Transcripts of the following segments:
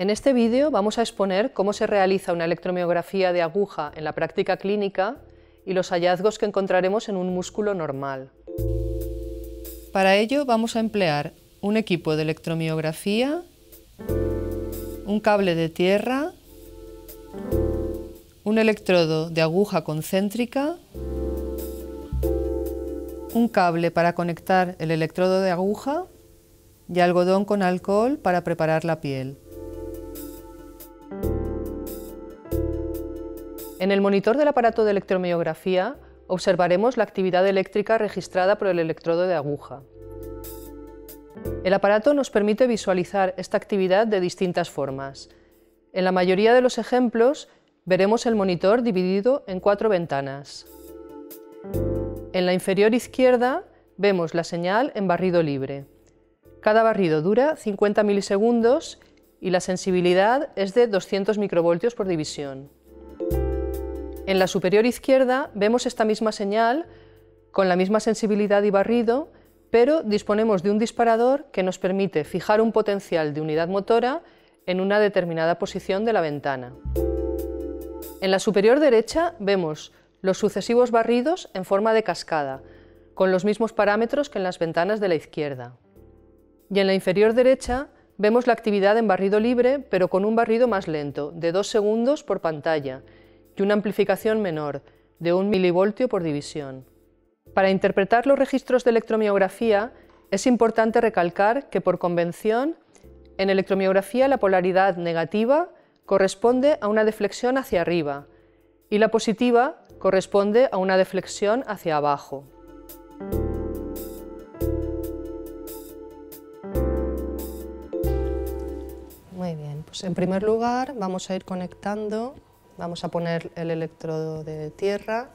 En este vídeo vamos a exponer cómo se realiza una electromiografía de aguja en la práctica clínica y los hallazgos que encontraremos en un músculo normal. Para ello vamos a emplear un equipo de electromiografía, un cable de tierra, un electrodo de aguja concéntrica, un cable para conectar el electrodo de aguja y algodón con alcohol para preparar la piel. En el monitor del aparato de electromiografía observaremos la actividad eléctrica registrada por el electrodo de aguja. El aparato nos permite visualizar esta actividad de distintas formas. En la mayoría de los ejemplos veremos el monitor dividido en cuatro ventanas. En la inferior izquierda vemos la señal en barrido libre. Cada barrido dura 50 milisegundos y la sensibilidad es de 200 microvoltios por división. En la superior izquierda vemos esta misma señal con la misma sensibilidad y barrido, pero disponemos de un disparador que nos permite fijar un potencial de unidad motora en una determinada posición de la ventana. En la superior derecha vemos los sucesivos barridos en forma de cascada, con los mismos parámetros que en las ventanas de la izquierda. Y en la inferior derecha vemos la actividad en barrido libre, pero con un barrido más lento, de 2 segundos por pantalla, y una amplificación menor, de 1 milivoltio por división. Para interpretar los registros de electromiografía es importante recalcar que por convención en electromiografía la polaridad negativa corresponde a una deflexión hacia arriba y la positiva corresponde a una deflexión hacia abajo. Muy bien, pues en primer lugar vamos a ir conectando Vamos a poner el electrodo de tierra.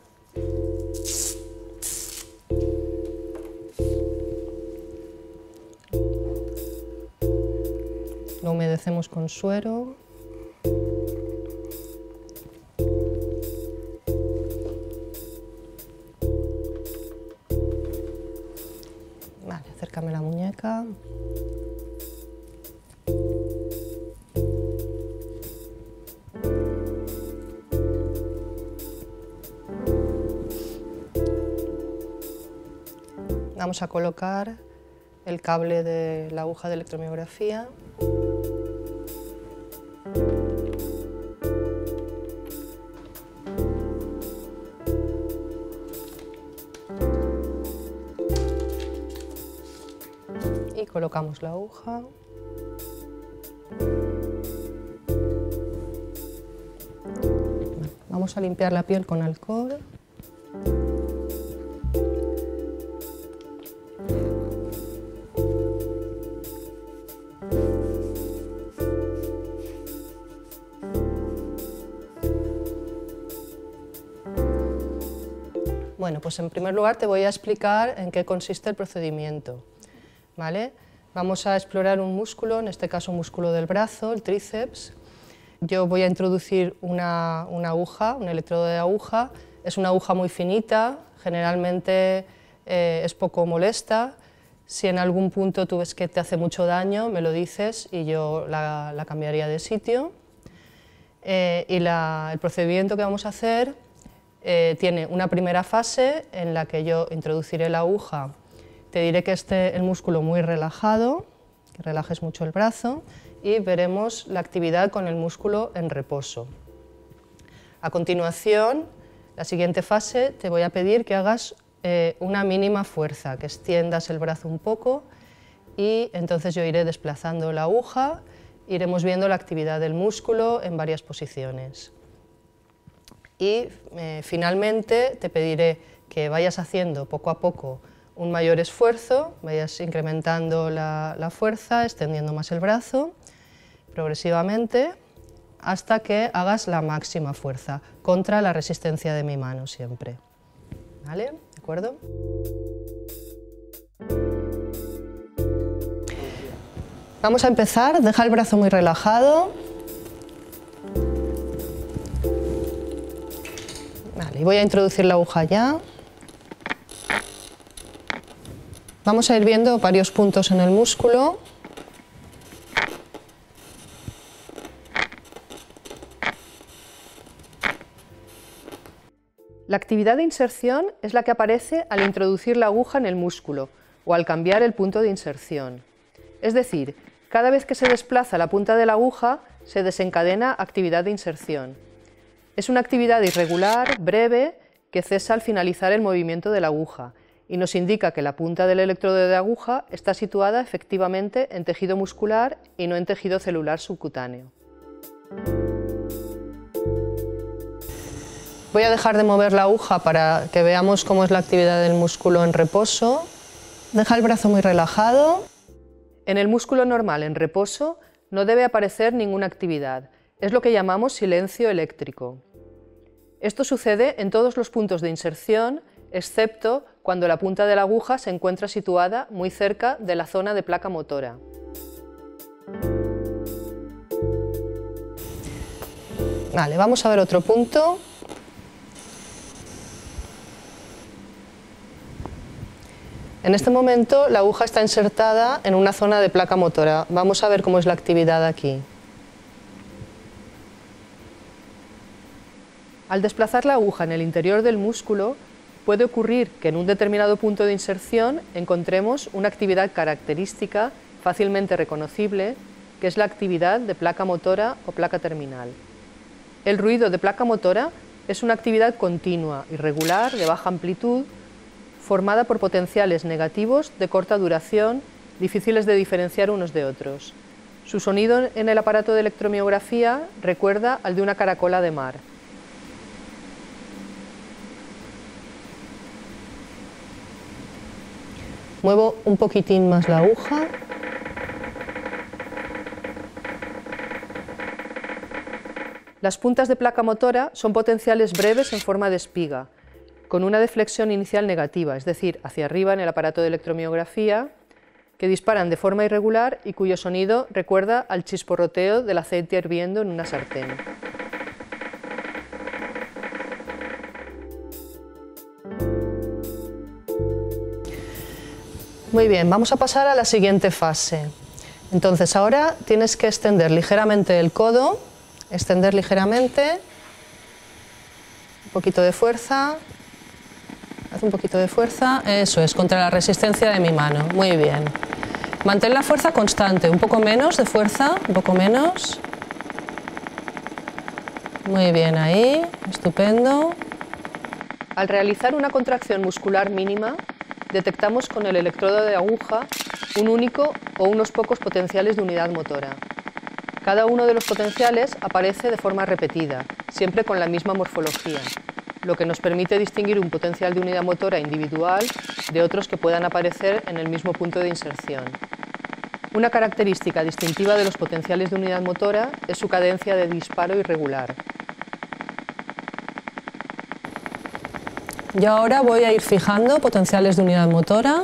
Lo humedecemos con suero. Vale, acércame la muñeca. Vamos a colocar el cable de la aguja de electromiografía. Y colocamos la aguja. Vamos a limpiar la piel con alcohol. Bueno, pues en primer lugar te voy a explicar en qué consiste el procedimiento. ¿vale? Vamos a explorar un músculo, en este caso un músculo del brazo, el tríceps. Yo voy a introducir una, aguja, un electrodo de aguja. Es una aguja muy finita, generalmente eh, es poco molesta. Si en algún punto tú ves que te hace mucho daño, me lo dices y yo la, cambiaría de sitio. Eh, y el procedimiento que vamos a hacer eh, tiene una primera fase en la que yo introduciré la aguja, te diré que esté el músculo muy relajado, que relajes mucho el brazo y veremos la actividad con el músculo en reposo. A continuación, la siguiente fase, te voy a pedir que hagas eh, una mínima fuerza, que extiendas el brazo un poco y entonces yo iré desplazando la aguja, iremos viendo la actividad del músculo en varias posiciones y eh, finalmente te pediré que vayas haciendo poco a poco un mayor esfuerzo, vayas incrementando la, fuerza, extendiendo más el brazo progresivamente hasta que hagas la máxima fuerza contra la resistencia de mi mano siempre. ¿Vale? ¿De acuerdo? Vamos a empezar, deja el brazo muy relajado, Vale, voy a introducir la aguja ya. Vamos a ir viendo varios puntos en el músculo. La actividad de inserción es la que aparece al introducir la aguja en el músculo o al cambiar el punto de inserción. Es decir, cada vez que se desplaza la punta de la aguja, se desencadena actividad de inserción. Es una actividad irregular, breve, que cesa al finalizar el movimiento de la aguja y nos indica que la punta del electrodo de aguja está situada efectivamente en tejido muscular y no en tejido celular subcutáneo. Voy a dejar de mover la aguja para que veamos cómo es la actividad del músculo en reposo. Deja el brazo muy relajado. En el músculo normal en reposo no debe aparecer ninguna actividad. Es lo que llamamos silencio eléctrico. Esto sucede en todos los puntos de inserción, excepto cuando la punta de la aguja se encuentra situada muy cerca de la zona de placa motora. Vale, vamos a ver otro punto. En este momento la aguja está insertada en una zona de placa motora. Vamos a ver cómo es la actividad aquí. Al desplazar la aguja en el interior del músculo, puede ocurrir que en un determinado punto de inserción encontremos una actividad característica fácilmente reconocible, que es la actividad de placa motora o placa terminal. El ruido de placa motora es una actividad continua, irregular, de baja amplitud, formada por potenciales negativos de corta duración, difíciles de diferenciar unos de otros. Su sonido en el aparato de electromiografía recuerda al de una caracola de mar. Muevo un poquitín más la aguja. Las puntas de placa motora son potenciales breves en forma de espiga, con una deflexión inicial negativa, es decir, hacia arriba en el aparato de electromiografía, que disparan de forma irregular y cuyo sonido recuerda al chisporroteo del aceite hirviendo en una sartén. Muy bien, vamos a pasar a la siguiente fase. Entonces ahora tienes que extender ligeramente el codo, extender ligeramente, un poquito de fuerza, haz un poquito de fuerza, eso es, contra la resistencia de mi mano, muy bien. Mantén la fuerza constante, un poco menos de fuerza, un poco menos. Muy bien, ahí, estupendo. Al realizar una contracción muscular mínima, detectamos con el electrodo de aguja un único o unos pocos potenciales de unidad motora. Cada uno de los potenciales aparece de forma repetida, siempre con la misma morfología lo que nos permite distinguir un potencial de unidad motora individual de otros que puedan aparecer en el mismo punto de inserción. Una característica distintiva de los potenciales de unidad motora es su cadencia de disparo irregular. Yo ahora voy a ir fijando potenciales de unidad motora.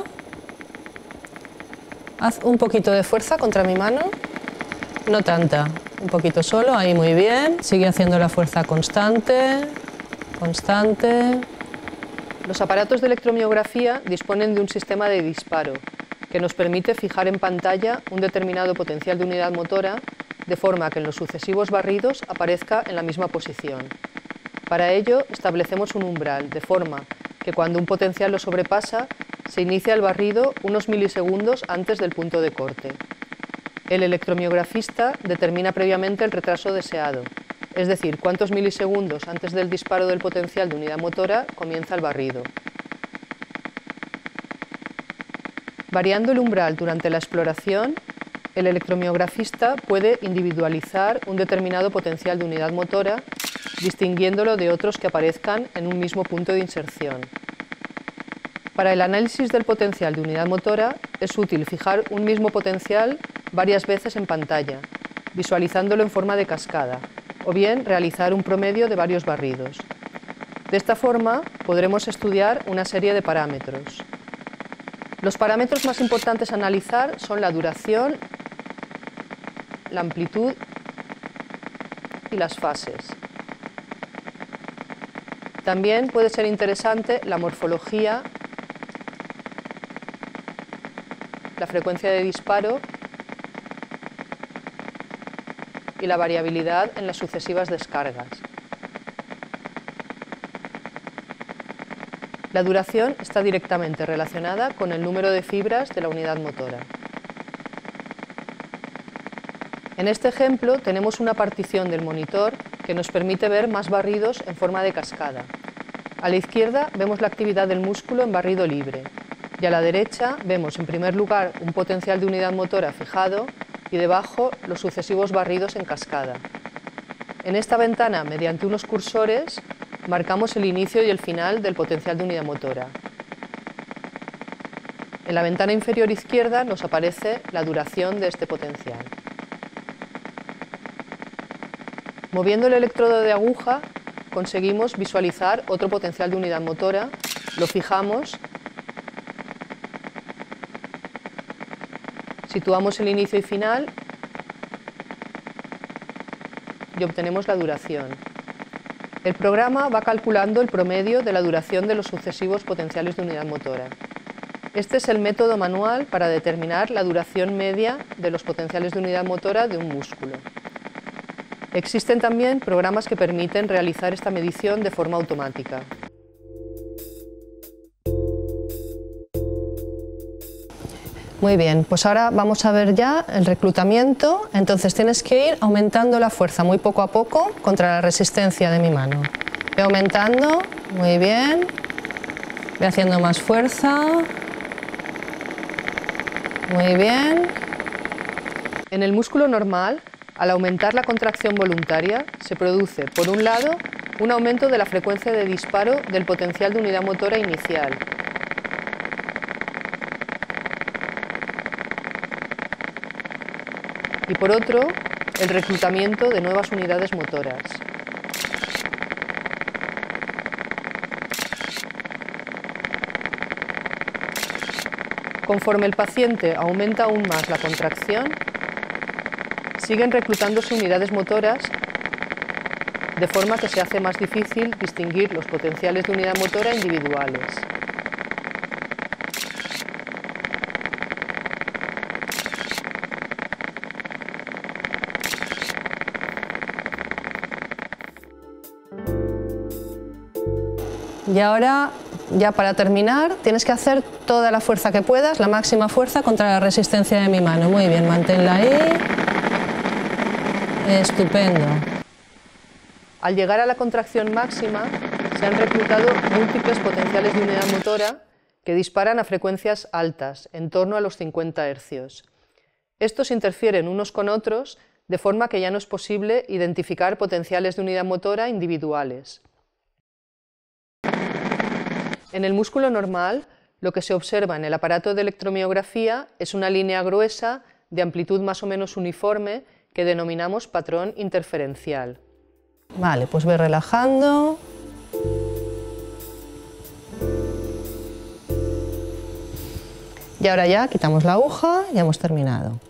Haz un poquito de fuerza contra mi mano, no tanta, un poquito solo, ahí muy bien. Sigue haciendo la fuerza constante, constante. Los aparatos de electromiografía disponen de un sistema de disparo que nos permite fijar en pantalla un determinado potencial de unidad motora de forma que en los sucesivos barridos aparezca en la misma posición. Para ello establecemos un umbral de forma que cuando un potencial lo sobrepasa se inicia el barrido unos milisegundos antes del punto de corte. El electromiografista determina previamente el retraso deseado es decir, cuántos milisegundos antes del disparo del potencial de unidad motora comienza el barrido. Variando el umbral durante la exploración, el electromiografista puede individualizar un determinado potencial de unidad motora, distinguiéndolo de otros que aparezcan en un mismo punto de inserción. Para el análisis del potencial de unidad motora es útil fijar un mismo potencial varias veces en pantalla, visualizándolo en forma de cascada, o bien realizar un promedio de varios barridos. De esta forma podremos estudiar una serie de parámetros. Los parámetros más importantes a analizar son la duración, la amplitud y las fases. También puede ser interesante la morfología, la frecuencia de disparo y la variabilidad en las sucesivas descargas. La duración está directamente relacionada con el número de fibras de la unidad motora. En este ejemplo tenemos una partición del monitor que nos permite ver más barridos en forma de cascada. A la izquierda vemos la actividad del músculo en barrido libre y a la derecha vemos en primer lugar un potencial de unidad motora fijado y debajo los sucesivos barridos en cascada. En esta ventana, mediante unos cursores, marcamos el inicio y el final del potencial de unidad motora. En la ventana inferior izquierda nos aparece la duración de este potencial. Moviendo el electrodo de aguja conseguimos visualizar otro potencial de unidad motora, lo fijamos, situamos el inicio y final y obtenemos la duración. El programa va calculando el promedio de la duración de los sucesivos potenciales de unidad motora. Este es el método manual para determinar la duración media de los potenciales de unidad motora de un músculo. Existen también programas que permiten realizar esta medición de forma automática. Muy bien, pues ahora vamos a ver ya el reclutamiento. Entonces tienes que ir aumentando la fuerza muy poco a poco contra la resistencia de mi mano. Voy aumentando, muy bien. Voy haciendo más fuerza. Muy bien. En el músculo normal al aumentar la contracción voluntaria, se produce, por un lado, un aumento de la frecuencia de disparo del potencial de unidad motora inicial. Y por otro, el reclutamiento de nuevas unidades motoras. Conforme el paciente aumenta aún más la contracción, siguen reclutándose unidades motoras de forma que se hace más difícil distinguir los potenciales de unidad motora individuales. Y ahora, ya para terminar, tienes que hacer toda la fuerza que puedas, la máxima fuerza contra la resistencia de mi mano. Muy bien, manténla ahí. Estupendo. Al llegar a la contracción máxima, se han reclutado múltiples potenciales de unidad motora que disparan a frecuencias altas, en torno a los 50 Hz. Estos interfieren unos con otros de forma que ya no es posible identificar potenciales de unidad motora individuales. En el músculo normal, lo que se observa en el aparato de electromiografía es una línea gruesa de amplitud más o menos uniforme que denominamos patrón interferencial. Vale, pues voy relajando. Y ahora ya quitamos la aguja y hemos terminado.